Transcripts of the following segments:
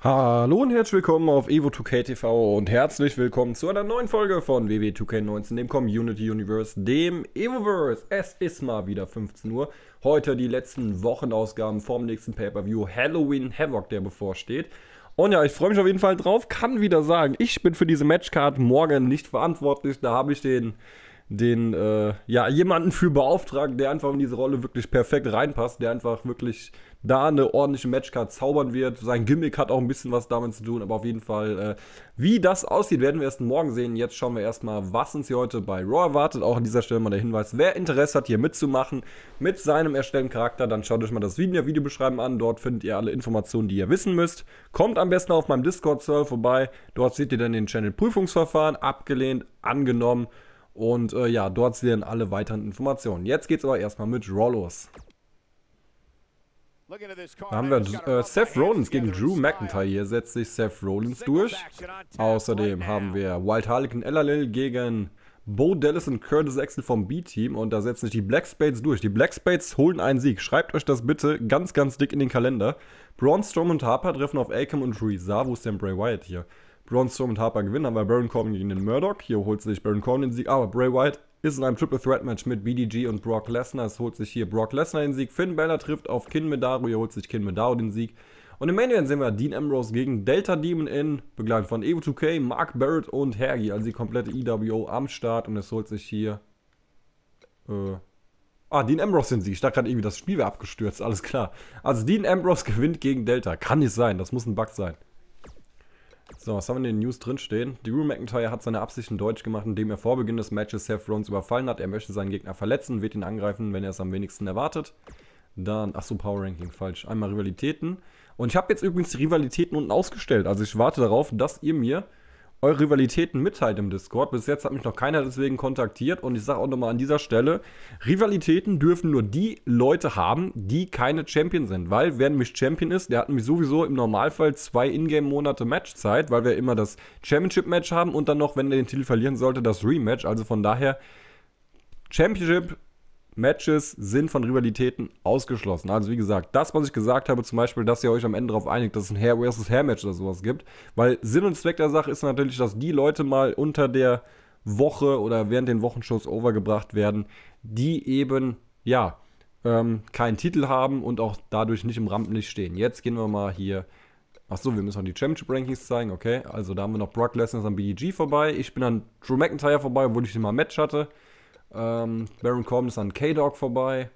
Hallo und herzlich willkommen auf Evo2K TV und herzlich willkommen zu einer neuen Folge von WW2K19, dem Community Universe, dem Evoverse. Es ist mal wieder 15 Uhr. Heute die letzten Wochenausgaben vom nächsten Pay-Per-View Halloween Havoc, der bevorsteht. Und ja, ich freue mich auf jeden Fall drauf. Kann wieder sagen, ich bin für diese Matchcard morgen nicht verantwortlich. Da habe ich den den, äh, ja, jemanden für beauftragt, der einfach in diese Rolle wirklich perfekt reinpasst, der einfach wirklich da eine ordentliche Matchcard zaubern wird. Sein Gimmick hat auch ein bisschen was damit zu tun, aber auf jeden Fall, äh, wie das aussieht, werden wir erst morgen sehen. Jetzt schauen wir erstmal, was uns hier heute bei Raw erwartet. Auch an dieser Stelle mal der Hinweis, wer Interesse hat, hier mitzumachen mit seinem erstellten Charakter, dann schaut euch mal das Video in der Videobeschreibung an. Dort findet ihr alle Informationen, die ihr wissen müsst. Kommt am besten auf meinem Discord-Server vorbei. Dort seht ihr dann den Channel-Prüfungsverfahren, abgelehnt, angenommen. Und äh, ja, dort sehen alle weiteren Informationen. Jetzt geht's aber erstmal mit Raw los. Da haben wir äh, Seth Rollins gegen Drew McIntyre. Hier setzt sich Seth Rollins durch. Außerdem haben wir Wild Harlequin Ellalil gegen Bo Dallas und Curtis Axel vom B-Team. Und da setzen sich die Black Spades durch. Die Black Spades holen einen Sieg. Schreibt euch das bitte ganz, ganz dick in den Kalender. Braun Strowman und Harper treffen auf Akam und Ruiz. Wo ist denn Bray Wyatt hier? Braun Strowman und Harper gewinnen, haben wir Baron Corbin gegen den Murdoch. Hier holt sich Baron Corbin den Sieg, aber Bray Wyatt ist in einem Triple Threat Match mit BDG und Brock Lesnar. Es holt sich hier Brock Lesnar den Sieg. Finn Balor trifft auf Kin Medaro, hier holt sich Kin Medaro den Sieg. Und im Main Event sehen wir Dean Ambrose gegen Delta Demon in, begleitet von Evo 2K, Mark Barrett und Hergy, also die komplette EWO am Start. Und es holt sich hier. Äh, Ah, Dean Ambrose den Sieg. Ich dachte gerade irgendwie, das Spiel wäre abgestürzt. Alles klar. Also Dean Ambrose gewinnt gegen Delta. Kann nicht sein. Das muss ein Bug sein. So, was haben wir in den News drinstehen? Drew McIntyre hat seine Absichten deutsch gemacht, indem er vor Beginn des Matches Seth Rollins überfallen hat. Er möchte seinen Gegner verletzen, wird ihn angreifen, wenn er es am wenigsten erwartet. Dann, achso, Power Ranking, falsch. Einmal Rivalitäten. Und ich habe jetzt übrigens die Rivalitäten unten ausgestellt. Also ich warte darauf, dass ihr mir eure Rivalitäten mitteilt im Discord. Bis jetzt hat mich noch keiner deswegen kontaktiert und ich sage auch nochmal an dieser Stelle, Rivalitäten dürfen nur die Leute haben, die keine Champion sind, weil wer nämlich Champion ist, der hat nämlich sowieso im Normalfall zwei Ingame-Monate Matchzeit, weil wir immer das Championship-Match haben und dann noch, wenn er den Titel verlieren sollte, das Rematch. Also von daher Championship Matches sind von Rivalitäten ausgeschlossen. Also wie gesagt, das, was ich gesagt habe, zum Beispiel, dass ihr euch am Ende darauf einigt, dass es ein Hair vs. Hair Match oder sowas gibt. Weil Sinn und Zweck der Sache ist natürlich, dass die Leute mal unter der Woche oder während den Wochenshows overgebracht werden, die eben, ja, ähm, keinen Titel haben und auch dadurch nicht im Rampenlicht stehen. Jetzt gehen wir mal hier Achso, wir müssen noch die Championship Rankings zeigen, okay. Also da haben wir noch Brock Lesnar am BDG vorbei. Ich bin an Drew McIntyre vorbei, obwohl ich immer ein Match hatte. Ähm, Baron Corbin ist an K-Dog vorbei.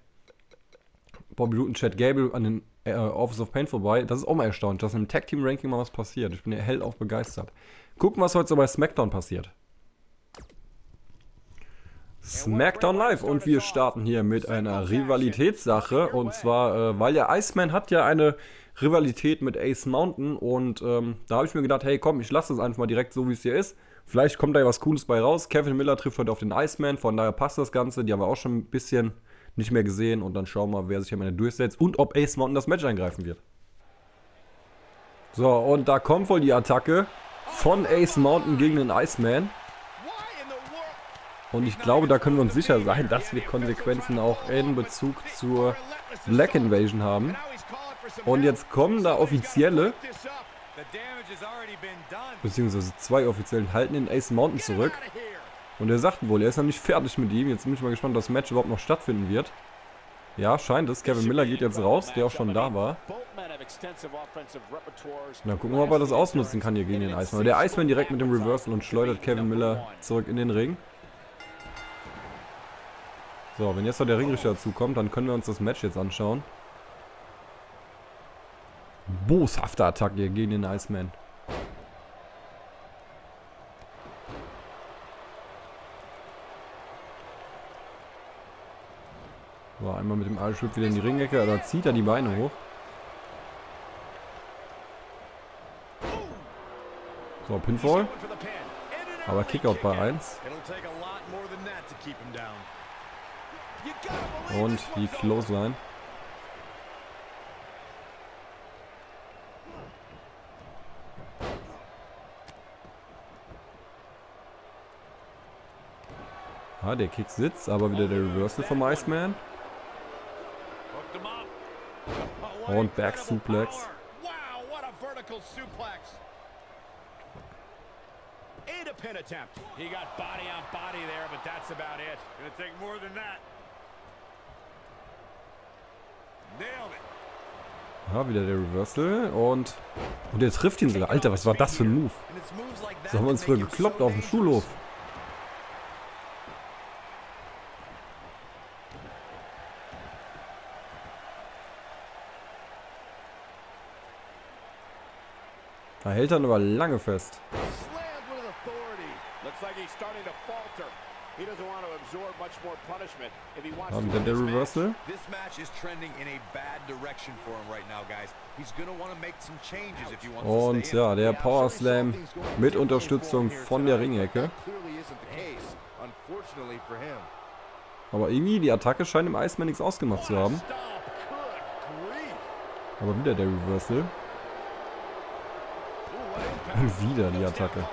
Bobby Root und Chad Gable an den äh, Office of Pain vorbei. Das ist auch mal erstaunlich, dass im Tag Team Ranking mal was passiert. Ich bin ja hellauf begeistert. Gucken, was heute so bei SmackDown passiert. SmackDown Live und wir starten hier mit einer Rivalitätssache und zwar, äh, weil ja Iceman hat ja eine Rivalität mit Ace Mountain und ähm, da habe ich mir gedacht, hey komm, ich lasse das einfach mal direkt so, wie es hier ist. Vielleicht kommt da ja was Cooles bei raus. Kevin Miller trifft heute auf den Iceman, von daher passt das Ganze. Die haben wir auch schon ein bisschen nicht mehr gesehen und dann schauen wir mal, wer sich am Ende durchsetzt und ob Ace Mountain das Match eingreifen wird. So, und da kommt wohl die Attacke von Ace Mountain gegen den Iceman. Und ich glaube, da können wir uns sicher sein, dass wir Konsequenzen auch in Bezug zur Black Invasion haben. Und jetzt kommen da Offizielle beziehungsweise zwei Offiziellen halten den Ace Mountain zurück. Und er sagt wohl, er ist noch nicht fertig mit ihm. Jetzt bin ich mal gespannt, ob das Match überhaupt noch stattfinden wird. Ja, scheint es. Kevin Miller geht jetzt raus, der auch schon da war. Na, gucken wir mal, ob er das ausnutzen kann hier gegen den Iceman. Der Iceman direkt mit dem Reversal und schleudert Kevin Miller zurück in den Ring. So, wenn jetzt noch der Ringrichter dazu kommt, dann können wir uns das Match jetzt anschauen. Boshafte Attacke gegen den Iceman. So, einmal mit dem Irish wieder in die Ringecke, da zieht er die Beine hoch. So, Pinfall. Aber Kickout bei 1. Und die Clothesline. Ah, der Kick sitzt, aber wieder der Reversal vom Iceman. Und Back Suplex. And a pin attempt. He got body on body there, but that's about it. Gonna take more than that. Nailed it. Ja, wieder der Reversal und... Und er trifft ihn sogar. Alter, was war das für ein Move? So haben wir uns früher gekloppt auf dem Schulhof. Da hält er aber lange fest. Haben wir der Reversal? Und ja, der Power Slam mit Unterstützung von der Ringecke. Aber irgendwie, die Attacke scheint im Iceman nichts ausgemacht zu haben. Aber wieder der Reversal. Wieder die Attacke.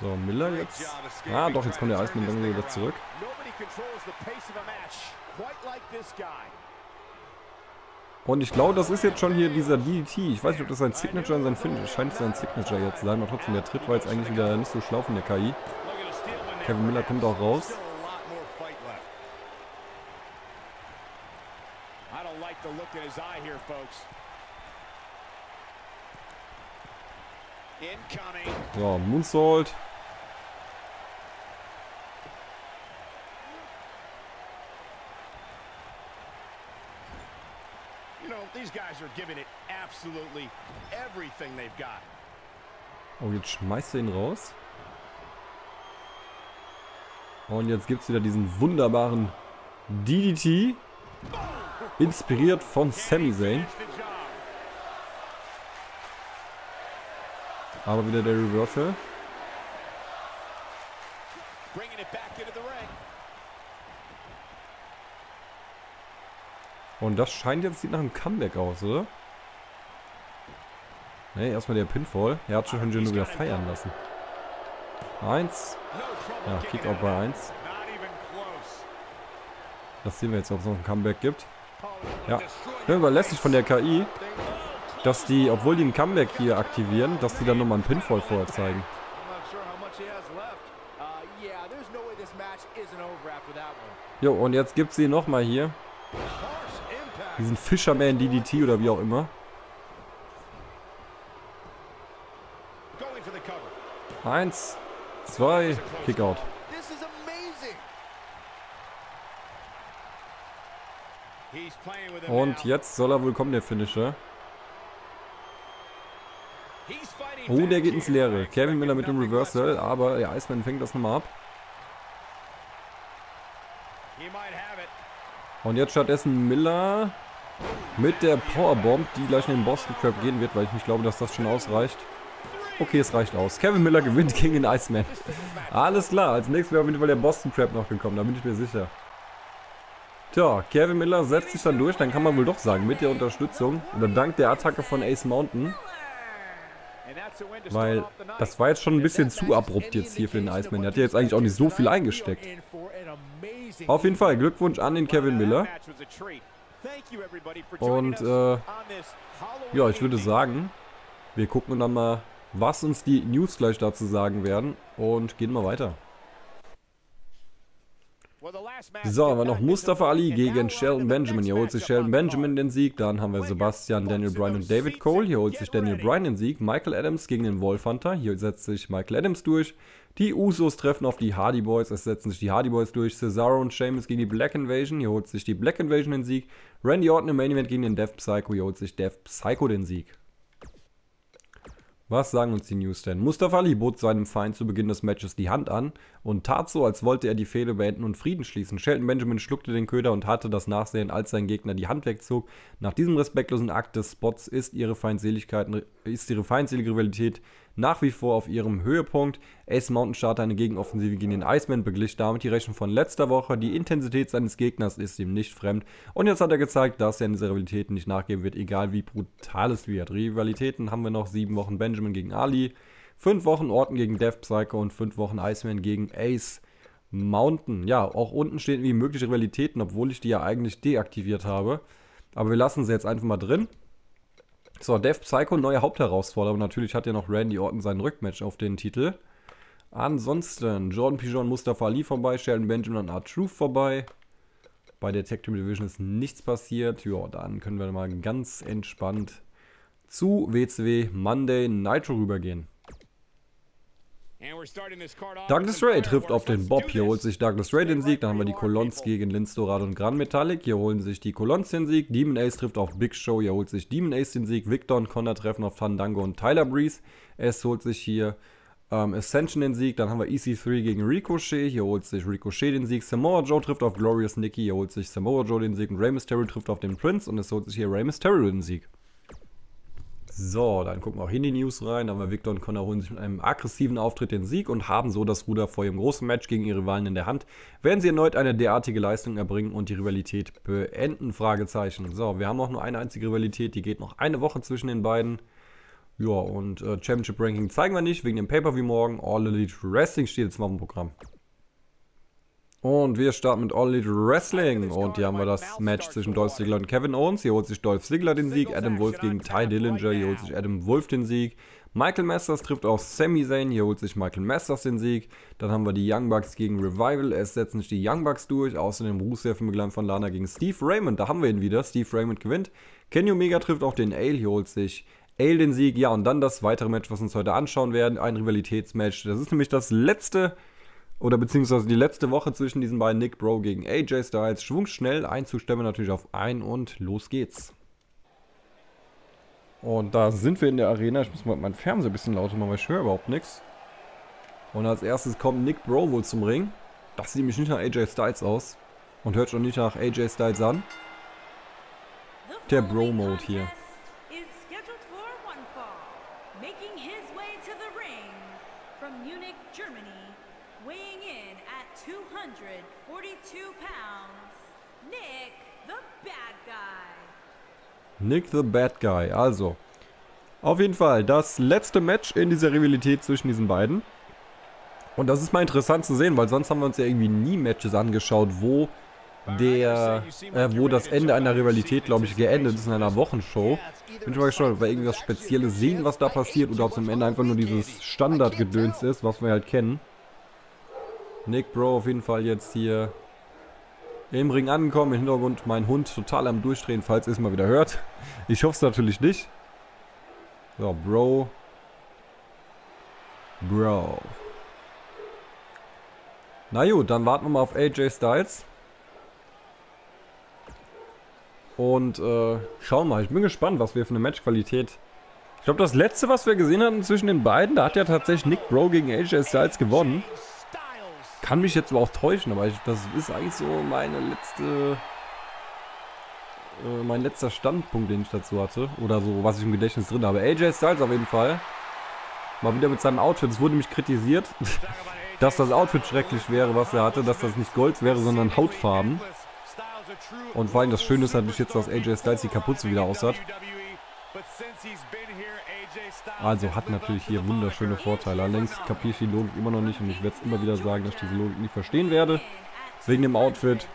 So, Miller jetzt. Ah, doch, jetzt kommt der dann wieder zurück. Und ich glaube, das ist jetzt schon hier dieser DDT. Ich weiß nicht, ob das sein Signature und sein Finish scheint sein Signature jetzt zu sein. Aber trotzdem, der Tritt war jetzt eigentlich wieder nicht so schlau von der KI. Kevin Miller kommt auch raus. So, Moonsault. These guys are giving it absolutely everything they've got. Oh, jetzt schmeißt er ihn raus. Und jetzt gibt es wieder diesen wunderbaren DDT. Inspiriert von Sami Zayn. Aber wieder der Reversal. Und das scheint jetzt sieht nach einem Comeback aus, oder? Ne, erstmal der Pinfall. Er hat schon nur wieder feiern lassen. Eins. Ja, Kickout bei eins. Das sehen wir jetzt, ob es noch ein Comeback gibt. Ja. ja überlässt sich von der KI, dass die, obwohl die ein Comeback hier aktivieren, dass die dann nochmal einen Pinfall vorher zeigen. Jo, und jetzt gibt sie nochmal hier. Diesen Fisherman DDT oder wie auch immer. Eins, zwei, Kickout. Und jetzt soll er wohl kommen, der Finisher. Oh, der geht ins Leere. Kevin Miller mit dem Reversal, aber der Iceman fängt das nochmal ab. Und jetzt stattdessen Miller mit der Powerbomb, die gleich in den Boston Crab gehen wird, weil ich nicht glaube, dass das schon ausreicht. Okay, es reicht aus. Kevin Miller gewinnt gegen den Iceman. Alles klar, als nächstes wäre auf jeden Fall der Boston Crab noch gekommen, da bin ich mir sicher. Tja, Kevin Miller setzt sich dann durch, dann kann man wohl doch sagen, mit der Unterstützung oder dank der Attacke von Ace Mountain. Weil das war jetzt schon ein bisschen zu abrupt jetzt hier für den Iceman. Der hat ja jetzt eigentlich auch nicht so viel eingesteckt. Auf jeden Fall Glückwunsch an den Kevin Miller. Und äh, ja, ich würde sagen, wir gucken dann mal, was uns die News gleich dazu sagen werden und gehen mal weiter. So, haben wir noch Mustafa Ali gegen Sheldon Benjamin. Hier holt sich Sheldon Benjamin den Sieg. Dann haben wir Sebastian, Daniel Bryan und David Cole. Hier holt sich Daniel Bryan den Sieg. Michael Adams gegen den Wolf Hunter. Hier setzt sich Michael Adams durch. Die Usos treffen auf die Hardy Boys. Es setzen sich die Hardy Boys durch. Cesaro und Sheamus gegen die Black Invasion. Hier holt sich die Black Invasion den Sieg. Randy Orton im Main Event gegen den Death Psycho. Hier holt sich Death Psycho den Sieg. Was sagen uns die News denn? Mustafa Ali bot seinem Feind zu Beginn des Matches die Hand an und tat so, als wollte er die Fehde beenden und Frieden schließen. Shelton Benjamin schluckte den Köder und hatte das Nachsehen, als sein Gegner die Hand wegzog. Nach diesem respektlosen Akt des Spots ist ihre, ist ihre feindselige Rivalität nach wie vor auf ihrem Höhepunkt. Ace Mountain startet eine Gegenoffensive gegen den Iceman, beglich damit die Rechnung von letzter Woche. Die Intensität seines Gegners ist ihm nicht fremd. Und jetzt hat er gezeigt, dass er in dieser Rivalitäten nicht nachgeben wird, egal wie brutal es wird. Rivalitäten haben wir noch sieben Wochen Benjamin gegen Ali, fünf Wochen Orton gegen Death Psycho und fünf Wochen Iceman gegen Ace. Mountain. Ja, auch unten stehen wie mögliche Rivalitäten, obwohl ich die ja eigentlich deaktiviert habe. Aber wir lassen sie jetzt einfach mal drin. So, Death Psycho, neue Hauptherausforderer. Natürlich hat ja noch Randy Orton sein Rückmatch auf den Titel. Ansonsten Jordan Pigeon, Mustafa Ali vorbei, Sheldon Benjamin und R-Truth vorbei. Bei der Tag Team Division ist nichts passiert. Ja, dann können wir mal ganz entspannt zu WCW Monday Nitro rübergehen. Douglas Ray trifft auf den Bob. Hier holt sich Douglas Ray den Sieg. Dann haben wir die Colons gegen Linz Dorado und Gran Metallic. Hier holen sich die Colons den Sieg. Demon Ace trifft auf Big Show. Hier holt sich Demon Ace den Sieg. Victor und Connor treffen auf Fandango und Tyler Breeze. Es holt sich hier ähm, Ascension den Sieg. Dann haben wir EC3 gegen Ricochet. Hier holt sich Ricochet den Sieg. Samoa Joe trifft auf Glorious Nicky. Hier holt sich Samoa Joe den Sieg. Und Rey Mysterio trifft auf den Prince. Und es holt sich hier Rey Mysterio den Sieg. So, dann gucken wir auch in die News rein. Da haben wir Victor und Connor holen sich mit einem aggressiven Auftritt den Sieg und haben so das Ruder vor ihrem großen Match gegen ihre Rivalen in der Hand. Werden sie erneut eine derartige Leistung erbringen und die Rivalität beenden? Fragezeichen. So, wir haben auch nur eine einzige Rivalität, die geht noch eine Woche zwischen den beiden. Ja, und äh, Championship Ranking zeigen wir nicht, wegen dem Pay-Per-View morgen. All Elite Wrestling steht jetzt mal im Programm. Und wir starten mit All Elite Wrestling. Und hier haben wir das Match zwischen Dolph Ziggler und Kevin Owens. Hier holt sich Dolph Ziggler den Sieg. Adam Wolf gegen Ty Dillinger. Hier holt sich Adam Wolf den Sieg. Michael Masters trifft auf Sami Zayn. Hier holt sich Michael Masters den Sieg. Dann haben wir die Young Bucks gegen Revival. Es setzen sich die Young Bucks durch. Außerdem Rusev im Begleiten von Lana gegen Steve Raymond. Da haben wir ihn wieder. Steve Raymond gewinnt. Kenny Omega trifft auf den Ale. Hier holt sich Ale den Sieg. Ja, und dann das weitere Match, was wir uns heute anschauen werden. Ein Rivalitätsmatch. Das ist nämlich das letzte oder beziehungsweise die letzte Woche zwischen diesen beiden Nick Bro gegen AJ Styles. Schwungschnell einzustemmen natürlich auf ein und los geht's. Und da sind wir in der Arena. Ich muss mal meinen Fernseher ein bisschen lauter machen, weil ich höre überhaupt nichts. Und als erstes kommt Nick Bro wohl zum Ring. Das sieht nämlich nicht nach AJ Styles aus. Und hört schon nicht nach AJ Styles an. Der Bro-Mode hier. Nick the Bad Guy. Also, auf jeden Fall das letzte Match in dieser Rivalität zwischen diesen beiden. Und das ist mal interessant zu sehen, weil sonst haben wir uns ja irgendwie nie Matches angeschaut, wo der, äh, wo das Ende einer Rivalität, glaube ich, geendet ist in einer Wochenshow. Bin ich mal gespannt, ob wir irgendwas Spezielles sehen, was da passiert, oder ob es am Ende einfach nur dieses Standardgedöns ist, was wir halt kennen. Nick Bro auf jeden Fall jetzt hier im Ring angekommen. Im Hintergrund mein Hund total am Durchdrehen, falls ihr es mal wieder hört. Ich hoffe es natürlich nicht. So, Bro. Bro. Na gut, dann warten wir mal auf AJ Styles. Und äh, schauen mal. Ich bin gespannt, was wir für eine Matchqualität. Ich glaube, das letzte, was wir gesehen hatten zwischen den beiden, da hat ja tatsächlich Nick Bro gegen AJ Styles gewonnen. Kann mich jetzt aber auch täuschen, aber ich, das ist eigentlich so meine letzte, äh, mein letzter Standpunkt, den ich dazu hatte. Oder so, was ich im Gedächtnis drin habe. AJ Styles auf jeden Fall. Mal wieder mit seinem Outfit. Es wurde mich kritisiert, dass das Outfit schrecklich wäre, was er hatte. Dass das nicht Gold wäre, sondern Hautfarben. Und vor allem das Schöne ist natürlich jetzt, dass AJ Styles die Kapuze wieder aus hat. Also hat natürlich hier wunderschöne Vorteile. Allerdings kapiere ich die Logik immer noch nicht und ich werde es immer wieder sagen, dass ich diese Logik nicht verstehen werde. Wegen dem Outfit.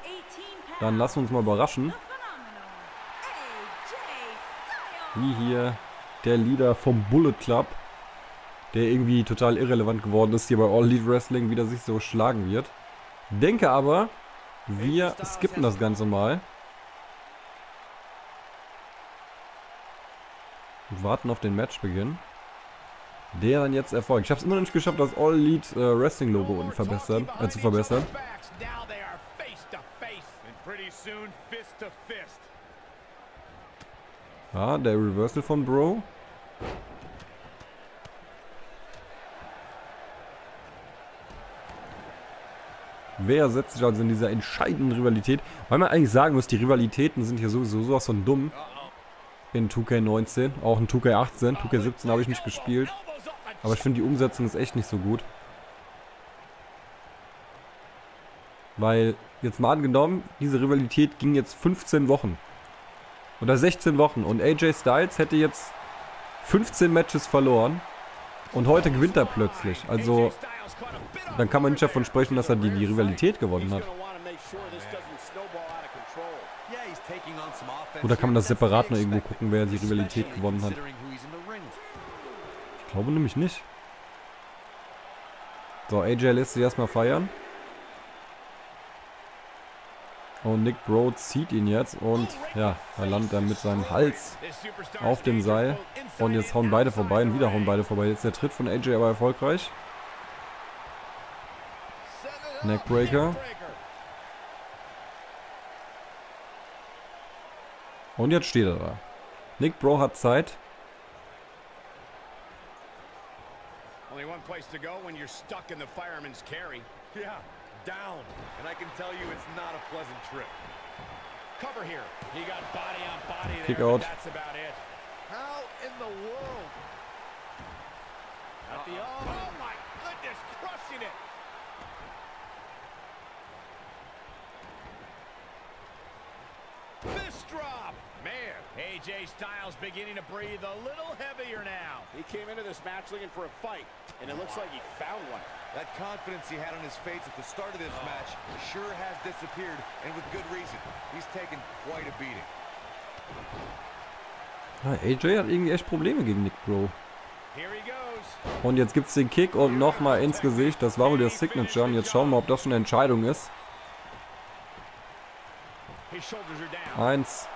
Dann lassen wir uns mal überraschen. Wie hier der Leader vom Bullet Club, der irgendwie total irrelevant geworden ist, hier bei All Elite Wrestling wieder sich so schlagen wird. Denke aber, wir skippen das Ganze mal. Warten auf den Matchbeginn. Der dann jetzt erfolgt. Ich habe es immer noch nicht geschafft, das All Elite äh, Wrestling Logo unten verbessern, äh, zu verbessern. Ja, der Reversal von Bro. Wer setzt sich also in dieser entscheidenden Rivalität? Weil man eigentlich sagen muss, die Rivalitäten sind hier sowieso sowas von dumm in 2K19, auch in 2K18. 2K17 habe ich nicht gespielt. Aber ich finde die Umsetzung ist echt nicht so gut. Weil, jetzt mal angenommen, diese Rivalität ging jetzt 15 Wochen. Oder 16 Wochen. Und AJ Styles hätte jetzt 15 Matches verloren. Und heute gewinnt er plötzlich. Also, dann kann man nicht davon sprechen, dass er die, die Rivalität gewonnen hat. Oder kann man das separat noch irgendwo gucken, wer die Rivalität gewonnen hat? Ich glaube nämlich nicht. So, AJ lässt sich erstmal feiern. Und Nick Bro zieht ihn jetzt und ja, er landet dann mit seinem Hals auf dem Seil. Und jetzt hauen beide vorbei und wieder hauen beide vorbei. Jetzt der Tritt von AJ aber erfolgreich. Neckbreaker. Und jetzt steht er da. Nick Bro hat Zeit. Only one place to go when you're stuck in the fireman's carry. Yeah, down. And I can tell you it's not a pleasant trip. Cover here. He got body on body there. Kick out. That's about it. How in the world? At the oh my goodness, crushing it. Fist drop. AJ Styles beginning to breathe a little heavier now. He came into this match looking for a fight, and it looks like he found one. That confidence he had on his face at the start of this match sure has disappeared, and with good reason. He's taken quite a beating. Ja, AJ hat irgendwie echt Probleme gegen Nick Bro. Here he goes. Und jetzt gibt es den Kick und nochmal ins Gesicht. Das war wohl der Signature. Und jetzt schauen wir, ob das schon eine Entscheidung ist. Eins,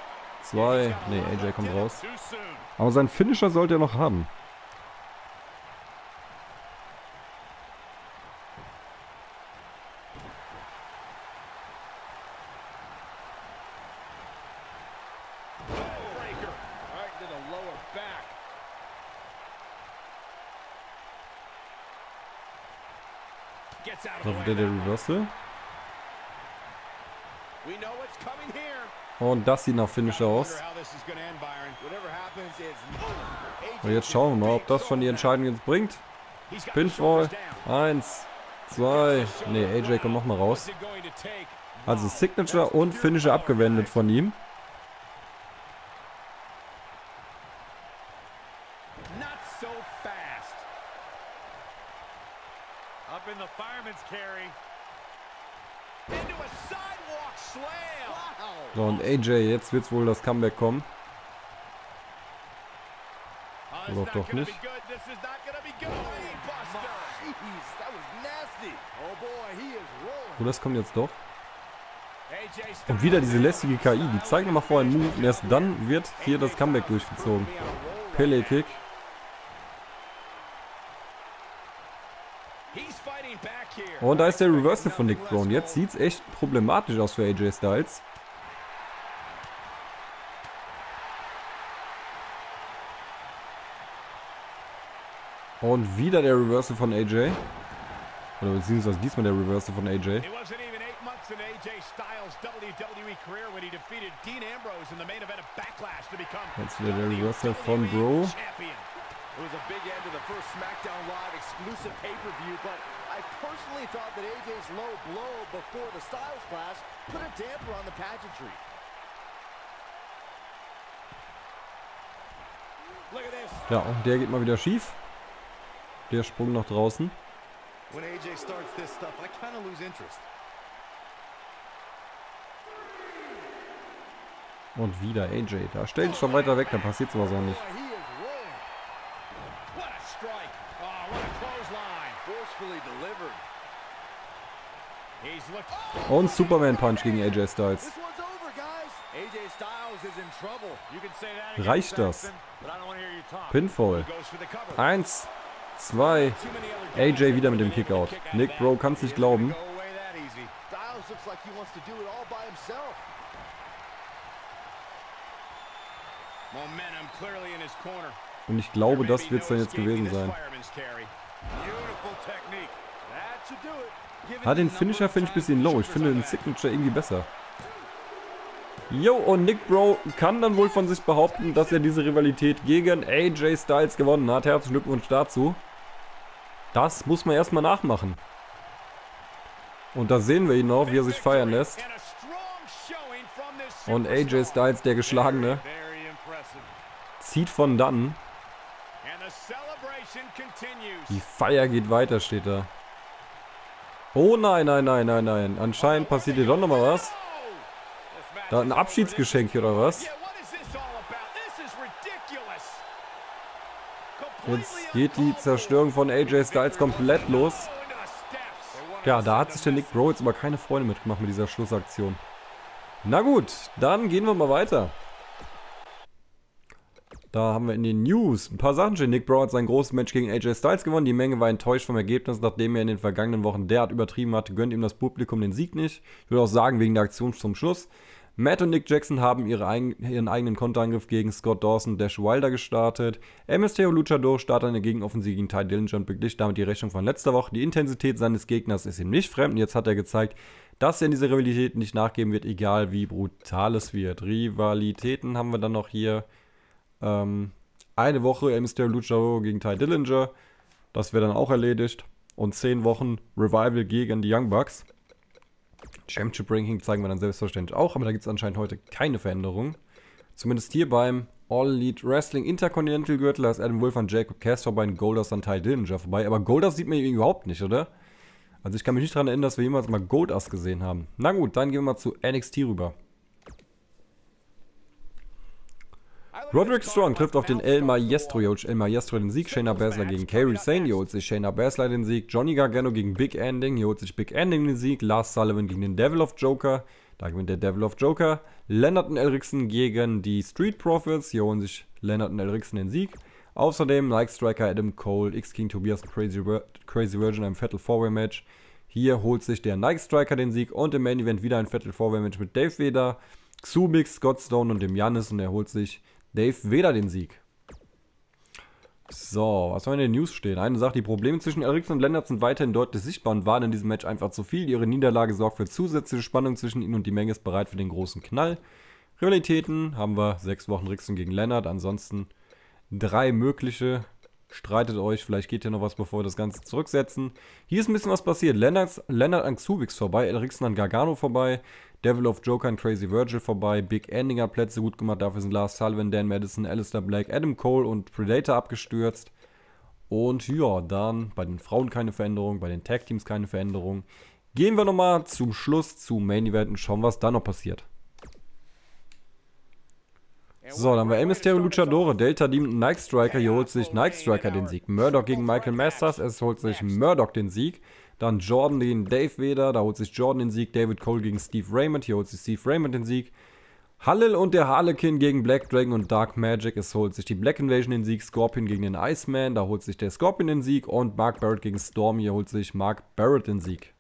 zwei. Ne, AJ kommt raus. Aber sein Finisher sollte er noch haben. Wieder der Reversal. We know what's coming here. Und das sieht nach Finisher aus. Und jetzt schauen wir mal, ob das schon die Entscheidung jetzt bringt. Pinfall. Eins, zwei. Ne, AJ kommt nochmal raus. Also Signature und Finisher abgewendet von ihm. Not so fast. Up in the fireman's carry. Into a sidewalk slam. Wow. So, und AJ, jetzt wird's wohl das Comeback kommen. Oh, Oder doch nicht. Oh rolling. Oh, das kommt jetzt doch. Und wieder diese lästige KI. Die zeigen nochmal vorher einen Move und erst dann wird hier das Comeback durchgezogen. Pele Kick. Und da ist der Reversal von Nick Brown. Jetzt sieht's echt problematisch aus für AJ Styles. Und wieder der Reversal von AJ. Oder beziehungsweise diesmal der Reversal von AJ. It wasn't even eight months in AJ Styles' WWE career when he defeated Dean Ambrose in the main event of Backlash to become Jetzt wieder der Reversal von Bro. champion. It was a big end to the first SmackDown Live exclusive pay-per-view, but I personally thought that AJ's low blow before the Styles Clash put a damper on the pageantry. Look at this. Ja, und der geht mal wieder schief. Der Sprung nach draußen. When AJ starts this stuff, I kind of lose interest. Und wieder AJ. Da stellt schon weiter weg, da passiert sowas auch nicht. Oh. Und Superman Punch gegen AJ Styles. Reicht das? Pinfall. Eins, zwei. Too many other guys AJ wieder mit dem Kickout. Nick. Bro kann es nicht glauben. Und ich glaube, das wird es dann jetzt gewesen sein. Ah, den Finisher finde ich ein bisschen low. Ich finde den. Signature irgendwie besser. Jo, und Nick Bro kann dann wohl von sich behaupten, dass er diese Rivalität gegen AJ Styles gewonnen hat. Herzlichen Glückwunsch dazu. Das muss man erstmal nachmachen. Und da sehen wir ihn noch, wie er sich feiern lässt. Und AJ Styles, der Geschlagene, zieht von dann. Die Feier geht weiter, steht da. Oh nein, nein, nein, nein, nein. Anscheinend passiert hier doch nochmal was. Da ein Abschiedsgeschenk oder was? Jetzt geht die Zerstörung von AJ Styles komplett los. Ja, da hat sich der Nick Bro jetzt aber keine Freunde mitgemacht mit dieser Schlussaktion. Na gut, dann gehen wir mal weiter. Da haben wir in den News ein paar Sachen stehen. Nick Bro hat sein großes Match gegen AJ Styles gewonnen. Die Menge war enttäuscht vom Ergebnis, nachdem er in den vergangenen Wochen derart übertrieben hatte, gönnt ihm das Publikum den Sieg nicht. Ich würde auch sagen, wegen der Aktion zum Schluss. Matt und Nick Jackson haben ihre ein, ihren eigenen Konterangriff gegen Scott Dawson und Dash Wilder gestartet. MSTO Luchador startet eine Gegenoffensive gegen Ty Dillinger und beglich damit die Rechnung von letzter Woche. Die Intensität seines Gegners ist ihm nicht fremd und jetzt hat er gezeigt, dass er in dieser Rivalität nicht nachgeben wird, egal wie brutal es wird. Rivalitäten haben wir dann noch hier. Ähm, eine Woche MSTO Luchador gegen Ty Dillinger. Das wäre dann auch erledigt. Und zehn Wochen Revival gegen die Young Bucks. Championship Ranking zeigen wir dann selbstverständlich auch, aber da gibt es anscheinend heute keine Veränderung. Zumindest hier beim All Elite Wrestling Intercontinental Gürtel, da ist Adam Wolf an Jacob Cass vorbei und Goldust an Ty Dillinger vorbei. Aber Goldust sieht man überhaupt nicht, oder? Also ich kann mich nicht daran erinnern, dass wir jemals mal Goldust gesehen haben. Na gut, dann gehen wir mal zu NXT rüber. Roderick Strong trifft auf den El Maestro. Hier El Maestro den Sieg. Shayna Baszler gegen Kairi Sane. Hier holt sich Shayna Baszler den Sieg. Johnny Gargano gegen Big Ending. Hier holt sich Big Ending den Sieg. Lars Sullivan gegen den Devil of Joker. Da gewinnt der Devil of Joker. Leonard und Elrickson gegen die Street Profits. Hier holen sich Leonard und Elrickson den Sieg. Außerdem Nike Striker Adam Cole, X-King Tobias Crazy, Crazy Virgin im Fatal 4 Match. Hier holt sich der Nike Striker den Sieg und im Main Event wieder ein Fatal 4 Match mit Dave Vader, Xubix, Scott Stone und dem Janis und er holt sich Dave Weder den Sieg. So, was soll in den News stehen? Eine sagt, die Probleme zwischen Eriksson und Lennart sind weiterhin deutlich sichtbar und waren in diesem Match einfach zu viel. Ihre Niederlage sorgt für zusätzliche Spannung zwischen ihnen und die Menge ist bereit für den großen Knall. Realitäten haben wir sechs Wochen Rickson gegen Lennart, ansonsten drei mögliche. Streitet euch, vielleicht geht hier noch was, bevor wir das Ganze zurücksetzen. Hier ist ein bisschen was passiert. Lennart, Lennart an Xubix vorbei, Eriksson an Gargano vorbei. Devil of Joker und Crazy Virgil vorbei. Big Ending hat Plätze gut gemacht. Dafür sind Lars Sullivan, Dan Madison, Alistair Black, Adam Cole und Predator abgestürzt. Und ja, dann bei den Frauen keine Veränderung, bei den Tag Teams keine Veränderung. Gehen wir nochmal zum Schluss zu Main Event und schauen, was da noch passiert. So, dann wir El Mysterio Luchadore, Delta Demon, Nike Striker. Hier holt sich Nike Striker den Sieg. Murdoch gegen Michael Masters. Es holt sich Murdoch den Sieg. Dann Jordan gegen Dave Weder, da holt sich Jordan den Sieg. David Cole gegen Steve Raymond, hier holt sich Steve Raymond den Sieg. Hallel und der Harlequin gegen Black Dragon und Dark Magic. Es holt sich die Black Invasion den Sieg. Scorpion gegen den Iceman. Da holt sich der Scorpion den Sieg. Und Mark Barrett gegen Storm. Hier holt sich Mark Barrett den Sieg.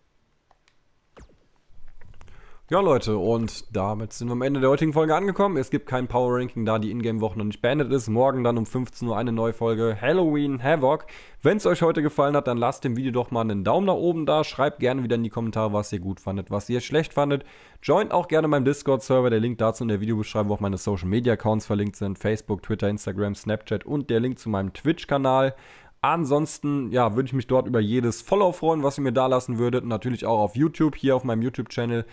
Ja, Leute, und damit sind wir am Ende der heutigen Folge angekommen. Es gibt kein Power Ranking, da die Ingame-Woche noch nicht beendet ist. Morgen dann um 15 Uhr eine neue Folge Halloween Havoc. Wenn es euch heute gefallen hat, dann lasst dem Video doch mal einen Daumen nach oben da. Schreibt gerne wieder in die Kommentare, was ihr gut fandet, was ihr schlecht fandet. Joint auch gerne meinem Discord-Server. Der Link dazu in der Videobeschreibung, wo auch meine Social-Media-Accounts verlinkt sind. Facebook, Twitter, Instagram, Snapchat und der Link zu meinem Twitch-Kanal. Ansonsten, ja, würde ich mich dort über jedes Follow freuen, was ihr mir da lassen würdet. Natürlich auch auf YouTube, hier auf meinem YouTube-Channel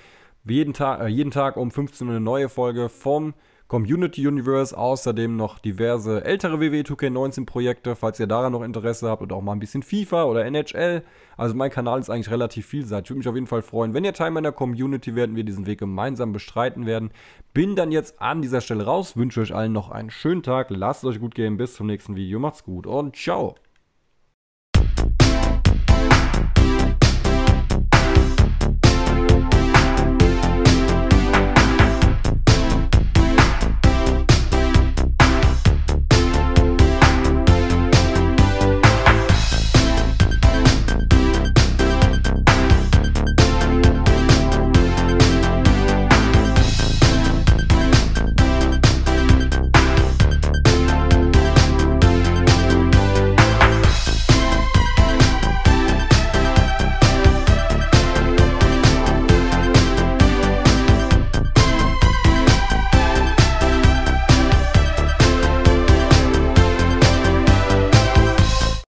jeden Tag, äh, jeden Tag um 15 Uhr eine neue Folge vom Community Universe. Außerdem noch diverse ältere WWE 2K19 Projekte, falls ihr daran noch Interesse habt und auch mal ein bisschen FIFA oder NHL. Also mein Kanal ist eigentlich relativ vielseitig. Ich würde mich auf jeden Fall freuen, wenn ihr Teil meiner Community werdet, wir diesen Weg gemeinsam bestreiten werden. Bin dann jetzt an dieser Stelle raus, wünsche euch allen noch einen schönen Tag, lasst es euch gut gehen, bis zum nächsten Video, macht's gut und ciao.